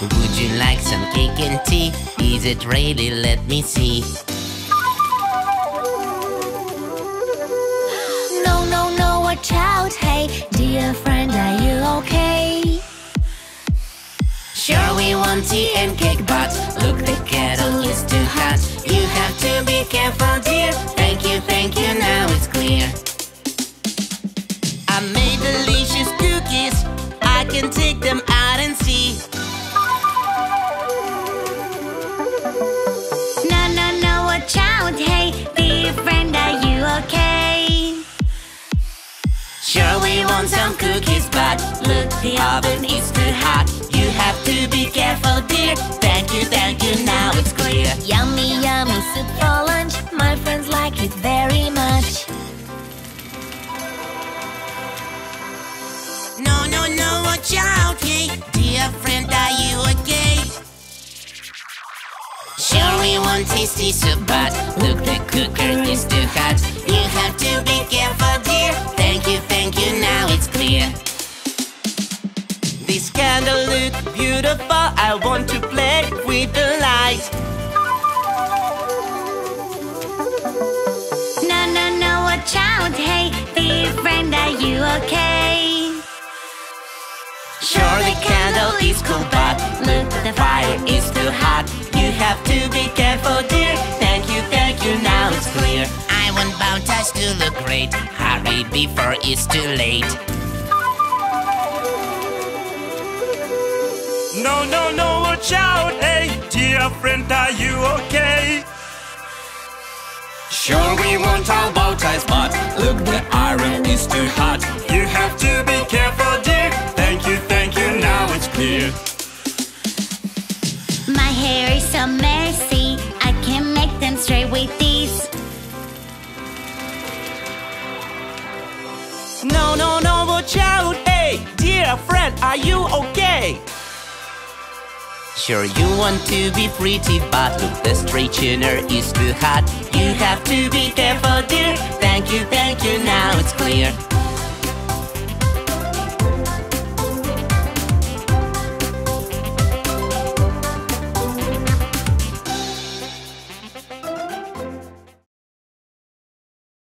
like some cake and tea? Is it really? Let me see. No, no, no, watch out, hey Dear friend, are you okay? Sure we want tea and cake but Look the kettle is too hot You have to be careful dear Thank you, thank you, now it's clear I made delicious cookies I can take them out and see Sure we want some cookies but Look the oven is too hot. You have to be careful dear. Thank you, thank you, now it's clear. Yummy, yummy soup for lunch. My friends like it very much. No, no, no, watch out, hey. Dear friend, are you okay? Sure we want tasty soup but Look, the cooker is too hot. You have to be careful, dear. Thank you, beautiful I want to play with the light. No, no, no, watch out, hey Dear friend, are you okay? Sure the candle is cool but Look, the fire is too hot. You have to be careful, dear. Thank you, thank you, now it's clear. I want ties to look great. Hurry before it's too late No, no, no, watch out, hey Dear friend, are you okay? Sure we want our bow ties but Look, the iron is too hot. You have to be careful, dear. Thank you, thank you, now it's clear. My hair is so messy I can make them straight with this No, no, no, watch out, hey Dear friend, are you okay? Sure you want to be pretty but Look the straightener is too hot. You have to be careful dear. Thank you, thank you, now it's clear